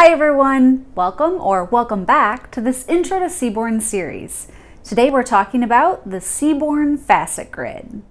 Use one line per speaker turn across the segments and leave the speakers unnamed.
Hi everyone! Welcome or welcome back to this Intro to Seaborn series. Today we're talking about the Seaborn Facet Grid.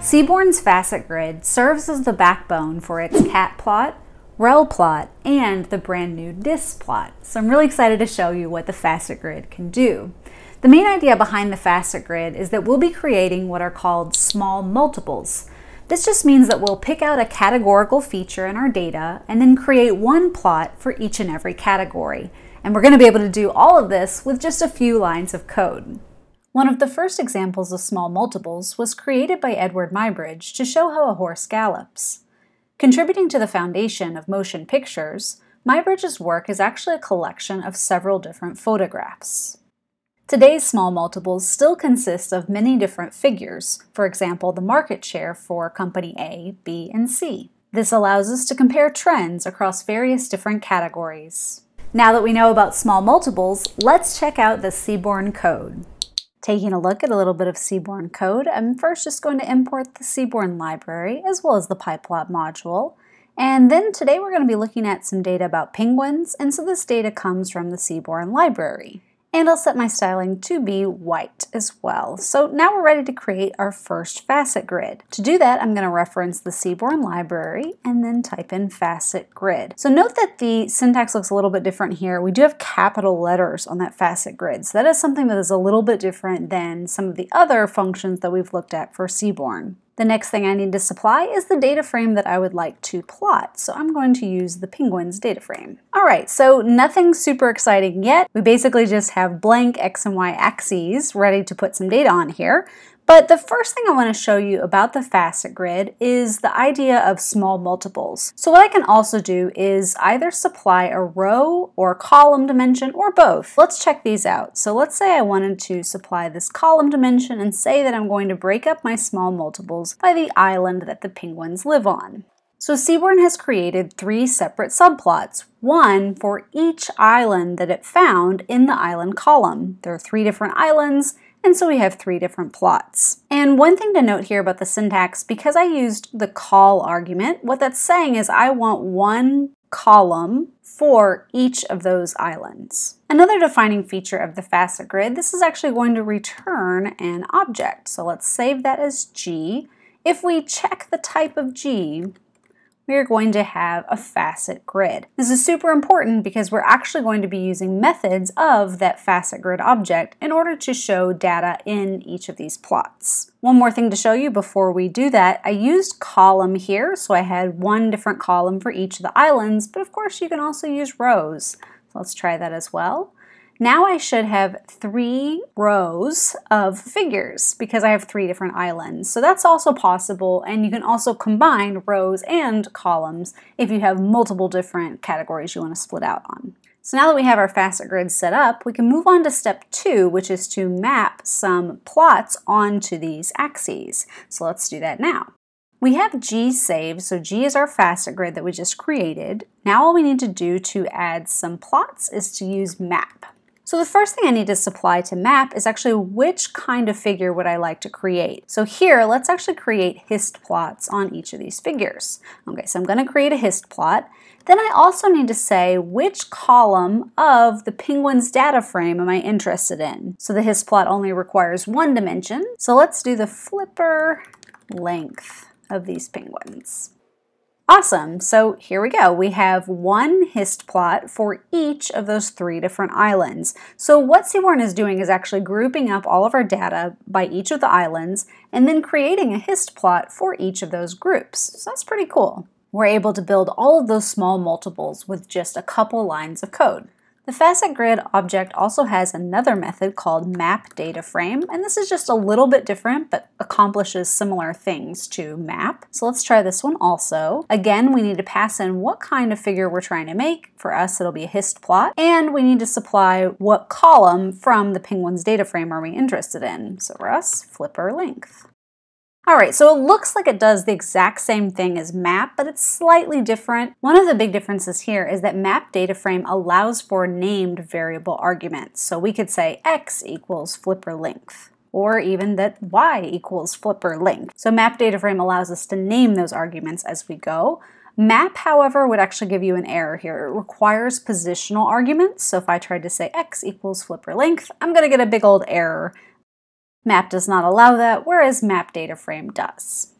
Seaborn's Facet Grid serves as the backbone for its cat plot, rel plot, and the brand new dis plot. So I'm really excited to show you what the Facet Grid can do. The main idea behind the Facet Grid is that we'll be creating what are called small multiples. This just means that we'll pick out a categorical feature in our data and then create one plot for each and every category. And we're going to be able to do all of this with just a few lines of code. One of the first examples of small multiples was created by Eadweard Muybridge to show how a horse gallops. Contributing to the foundation of motion pictures, Muybridge's work is actually a collection of several different photographs. Today's small multiples still consist of many different figures, for example, the market share for company A, B, and C. This allows us to compare trends across various different categories. Now that we know about small multiples, let's check out the Seaborn code. Taking a look at a little bit of Seaborn code, I'm first just going to import the Seaborn library as well as the PyPlot module. And then today we're going to be looking at some data about penguins, and so this data comes from the Seaborn library and I'll set my styling to be white as well. So now we're ready to create our first facet grid. To do that, I'm going to reference the Seaborn library and then type in facet grid. So note that the syntax looks a little bit different here. We do have capital letters on that facet grid. So that is something that is a little bit different than some of the other functions that we've looked at for Seaborn. The next thing I need to supply is the data frame that I would like to plot. So I'm going to use the penguins data frame. All right, so nothing super exciting yet. We basically just have blank X and Y axes ready to put some data on here. But the first thing I want to show you about the facet grid is the idea of small multiples. So what I can also do is either supply a row or column dimension or both. Let's check these out. So let's say I wanted to supply this column dimension and say that I'm going to break up my small multiples by the island that the penguins live on. So Seaborn has created three separate subplots, one for each island that it found in the island column. There are three different islands, and so we have three different plots. And one thing to note here about the syntax, because I used the col argument, what that's saying is I want one column for each of those islands. Another defining feature of the facet grid, this is actually going to return an object. So let's save that as G. If we check the type of G, we are going to have a facet grid. This is super important because we're actually going to be using methods of that facet grid object in order to show data in each of these plots. One more thing to show you before we do that, I used column here, so I had one different column for each of the islands, but of course you can also use rows. So let's try that as well. Now I should have three rows of figures because I have three different islands. So that's also possible and you can also combine rows and columns if you have multiple different categories you want to split out on. So now that we have our facet grid set up, we can move on to step two, which is to map some plots onto these axes. So let's do that now. We have G saved, so G is our facet grid that we just created. Now all we need to do to add some plots is to use map. So the first thing I need to supply to map is actually which kind of figure would I like to create. So here, let's actually create hist plots on each of these figures. Okay, so I'm going to create a hist plot. Then I also need to say which column of the penguin's data frame am I interested in. So the hist plot only requires one dimension. So let's do the flipper length of these penguins. Awesome, so here we go. We have one hist plot for each of those three different islands. So what Seaborn is doing is actually grouping up all of our data by each of the islands and then creating a hist plot for each of those groups. So that's pretty cool. We're able to build all of those small multiples with just a couple lines of code. The facet grid object also has another method called map data frame, and this is just a little bit different but accomplishes similar things to map. So let's try this one also. Again, we need to pass in what kind of figure we're trying to make. For us, it'll be a hist plot, and we need to supply what column from the penguin's data frame are we interested in. So for us, flipper length. All right, so it looks like it does the exact same thing as map, but it's slightly different. One of the big differences here is that map data frame allows for named variable arguments. So we could say x equals flipper length or even that y equals flipper length. So map data frame allows us to name those arguments as we go. Map, however, would actually give you an error here. It requires positional arguments, so if I tried to say x equals flipper length, I'm going to get a big old error. Map does not allow that, whereas map data frame does.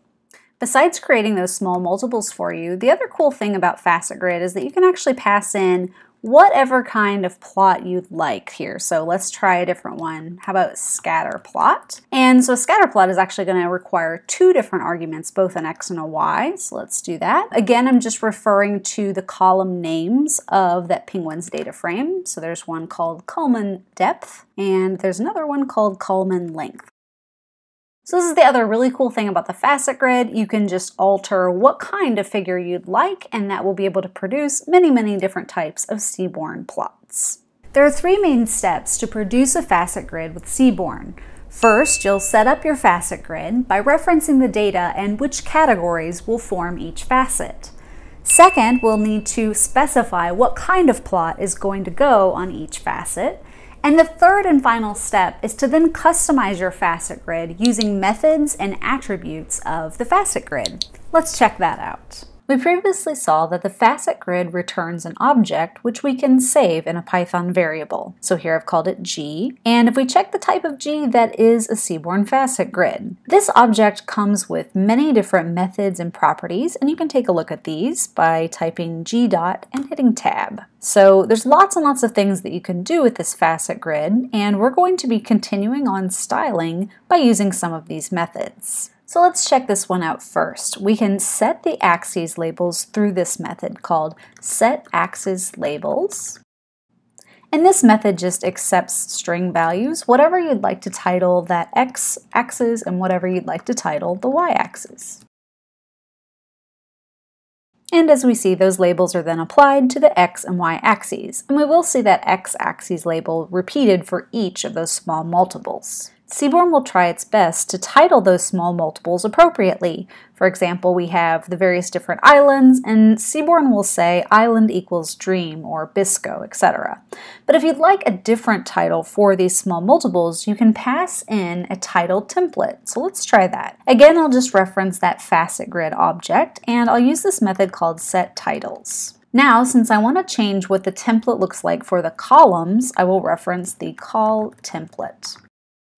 Besides creating those small multiples for you, the other cool thing about Facet Grid is that you can actually pass in whatever kind of plot you'd like here. So let's try a different one. How about scatter plot? And so scatter plot is actually going to require two different arguments, both an x and a y. So let's do that. Again, I'm just referring to the column names of that penguin's data frame. So there's one called culmen depth, and there's another one called culmen length. So this is the other really cool thing about the facet grid. You can just alter what kind of figure you'd like, and that will be able to produce many, many different types of Seaborn plots. There are three main steps to produce a facet grid with Seaborn. First, you'll set up your facet grid by referencing the data and which categories will form each facet. Second, we'll need to specify what kind of plot is going to go on each facet. And the third and final step is to then customize your facet grid using methods and attributes of the facet grid. Let's check that out. We previously saw that the facet grid returns an object which we can save in a Python variable. So here I've called it G, and if we check the type of G, that is a Seaborn facet grid. This object comes with many different methods and properties, and you can take a look at these by typing G dot and hitting tab. So there's lots and lots of things that you can do with this facet grid, and we're going to be continuing on styling by using some of these methods. So let's check this one out first. We can set the axes labels through this method called set axes labels. And this method just accepts string values, whatever you'd like to title that x axis and whatever you'd like to title the y axis. And as we see, those labels are then applied to the x and y axes. And we will see that x axis label repeated for each of those small multiples. Seaborn will try its best to title those small multiples appropriately. For example, we have the various different islands, and Seaborn will say island equals dream or Biscoe, etc. But if you'd like a different title for these small multiples, you can pass in a title template. So let's try that. Again, I'll just reference that facet grid object, and I'll use this method called set titles. Now, since I want to change what the template looks like for the columns, I will reference the col template.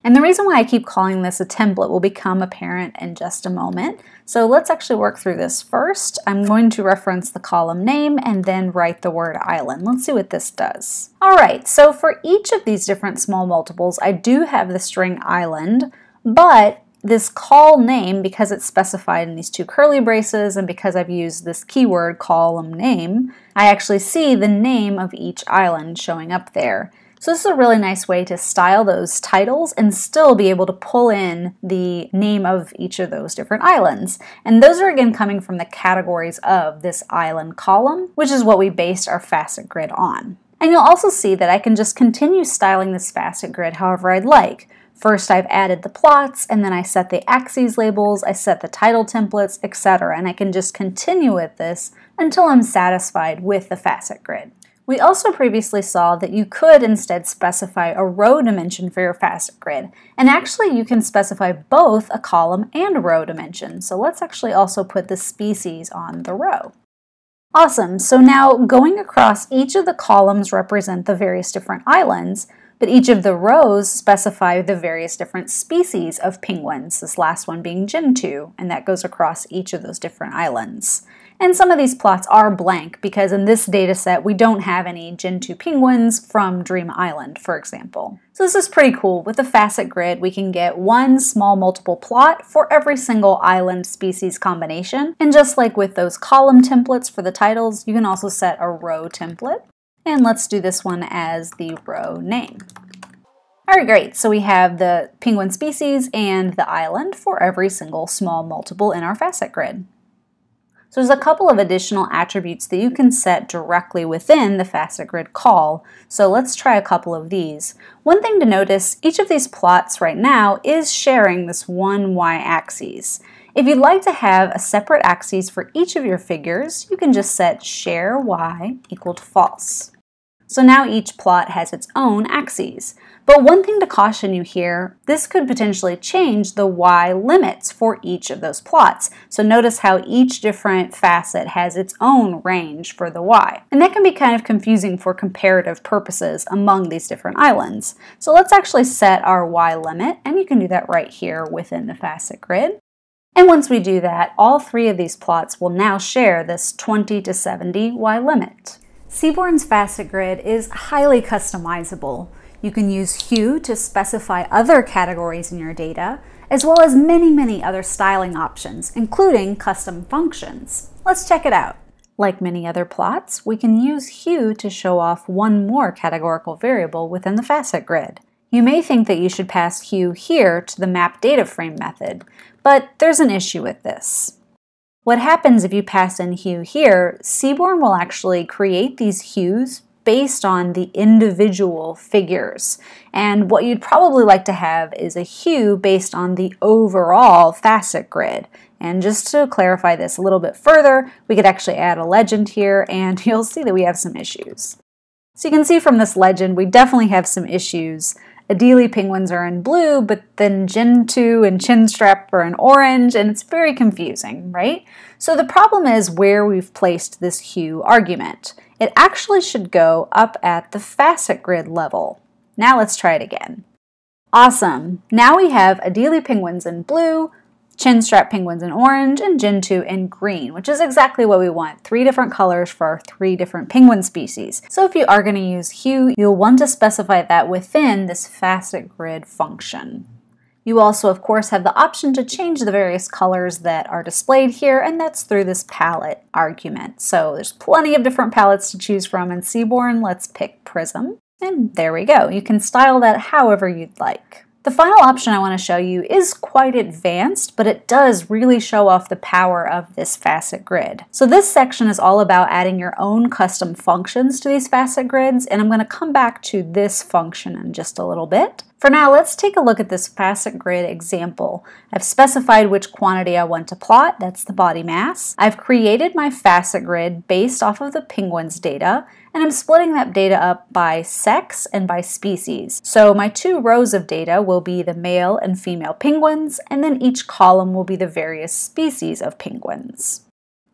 And the reason why I keep calling this a template will become apparent in just a moment. So let's actually work through this first. I'm going to reference the column name and then write the word island. Let's see what this does. All right, so for each of these different small multiples, I do have the string island, but this col name, because it's specified in these two curly braces and because I've used this keyword column name, I actually see the name of each island showing up there. So this is a really nice way to style those titles and still be able to pull in the name of each of those different islands. And those are again coming from the categories of this island column, which is what we based our facet grid on. And you'll also see that I can just continue styling this facet grid however I'd like. First, I've added the plots, and then I set the axes labels, I set the title templates, etc. And I can just continue with this until I'm satisfied with the facet grid. We also previously saw that you could instead specify a row dimension for your facet grid, and actually you can specify both a column and a row dimension. So let's actually also put the species on the row. Awesome, so now going across each of the columns represent the various different islands, but each of the rows specify the various different species of penguins, this last one being Gentoo, and that goes across each of those different islands. And some of these plots are blank because in this data set we don't have any Gentoo penguins from Dream Island, for example. So this is pretty cool. With the facet grid, we can get one small multiple plot for every single island species combination. And just like with those column templates for the titles, you can also set a row template. And let's do this one as the row name. All right, great. So we have the penguin species and the island for every single small multiple in our facet grid. So there's a couple of additional attributes that you can set directly within the facet grid call. So let's try a couple of these. One thing to notice, each of these plots right now is sharing this one y-axis. If you'd like to have a separate axis for each of your figures, you can just set share y equal to false. So now each plot has its own axes. But one thing to caution you here, this could potentially change the y limits for each of those plots. So notice how each different facet has its own range for the y. And that can be kind of confusing for comparative purposes among these different islands. So let's actually set our y limit, and you can do that right here within the facet grid. And once we do that, all three of these plots will now share this 20 to 70 y limit. Seaborn's facet grid is highly customizable. You can use hue to specify other categories in your data, as well as many, many other styling options, including custom functions. Let's check it out. Like many other plots, we can use hue to show off one more categorical variable within the facet grid. You may think that you should pass hue here to the map data frame method, but there's an issue with this. What happens if you pass in hue here, Seaborn will actually create these hues based on the individual figures. And what you'd probably like to have is a hue based on the overall facet grid. And just to clarify this a little bit further, we could actually add a legend here and you'll see that we have some issues. So you can see from this legend, we definitely have some issues Adelie penguins are in blue, but then Gentoo and Chinstrap are in orange, and it's very confusing, right? So the problem is where we've placed this hue argument. It actually should go up at the facet grid level. Now let's try it again. Awesome! Now we have Adelie penguins in blue, chinstrap penguins in orange, and Gentoo in green, which is exactly what we want. Three different colors for our three different penguin species. So if you are going to use hue, you'll want to specify that within this facet grid function. You also, of course, have the option to change the various colors that are displayed here, and that's through this palette argument. So there's plenty of different palettes to choose from in Seaborn. Let's pick Prism. And there we go. You can style that however you'd like. The final option I want to show you is quite advanced, but it does really show off the power of this facet grid. So this section is all about adding your own custom functions to these facet grids, and I'm going to come back to this function in just a little bit. For now, let's take a look at this facet grid example. I've specified which quantity I want to plot, that's the body mass. I've created my facet grid based off of the penguin's data, and I'm splitting that data up by sex and by species. So my two rows of data will be the male and female penguins, and then each column will be the various species of penguins.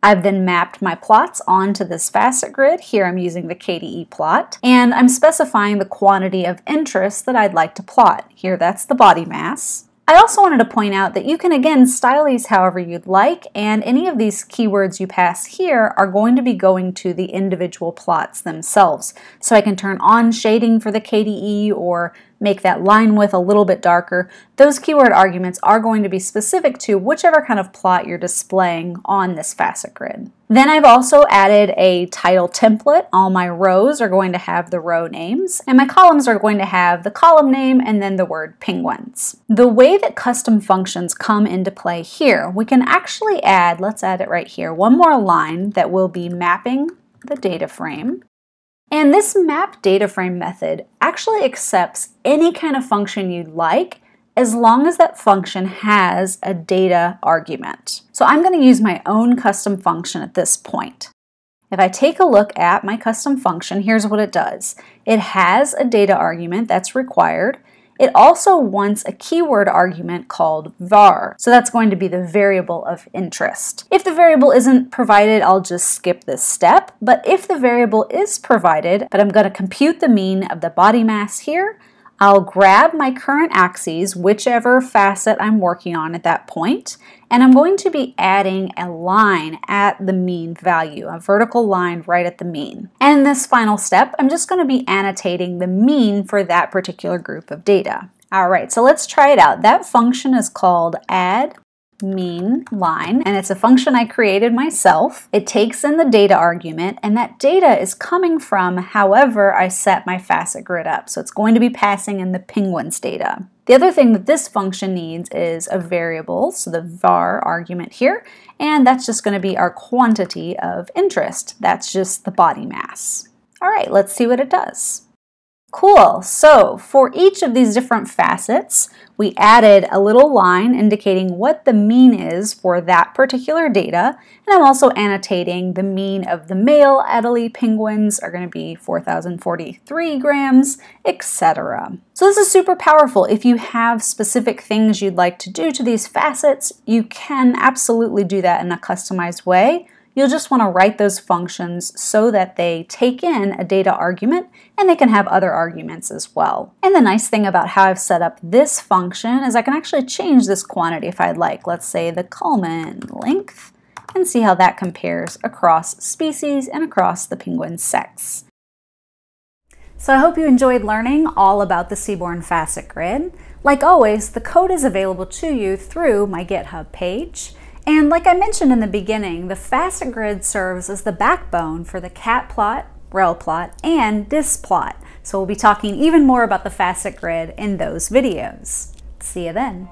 I've then mapped my plots onto this facet grid. Here I'm using the KDE plot, and I'm specifying the quantity of interest that I'd like to plot. Here that's the body mass. I also wanted to point out that you can again style these however you'd like and any of these keywords you pass here are going to be going to the individual plots themselves. So I can turn on shading for the KDE or make that line width a little bit darker, those keyword arguments are going to be specific to whichever kind of plot you're displaying on this facet grid. Then I've also added a title template. All my rows are going to have the row names, and my columns are going to have the column name and then the word penguins. The way that custom functions come into play here, we can actually add, let's add it right here, one more line that will be mapping the data frame and this map data frame method actually accepts any kind of function you'd like as long as that function has a data argument. So I'm going to use my own custom function at this point. If I take a look at my custom function, here's what it does. It has a data argument that's required, it also wants a keyword argument called var, so that's going to be the variable of interest. If the variable isn't provided, I'll just skip this step, but if the variable is provided, but I'm going to compute the mean of the body mass here, I'll grab my current axes, whichever facet I'm working on at that point, and I'm going to be adding a line at the mean value, a vertical line right at the mean. And in this final step, I'm just going to be annotating the mean for that particular group of data. All right, so let's try it out. That function is called add mean line, and it's a function I created myself. It takes in the data argument, and that data is coming from however I set my facet grid up. So it's going to be passing in the penguins data. The other thing that this function needs is a variable, so the var argument here, and that's just going to be our quantity of interest. That's just the body mass. All right, let's see what it does. Cool, so for each of these different facets, we added a little line indicating what the mean is for that particular data, and I'm also annotating the mean of the male Adelie penguins are going to be 4,043 grams, etc. So this is super powerful. If you have specific things you'd like to do to these facets, you can absolutely do that in a customized way. You'll just want to write those functions so that they take in a data argument and they can have other arguments as well. And the nice thing about how I've set up this function is I can actually change this quantity if I'd like. Let's say the culmen length and see how that compares across species and across the penguin sex. So I hope you enjoyed learning all about the Seaborn Facet Grid. Like always, the code is available to you through my GitHub page. And like I mentioned in the beginning, the facet grid serves as the backbone for the cat plot, rel plot, and dis plot. So we'll be talking even more about the facet grid in those videos. See you then.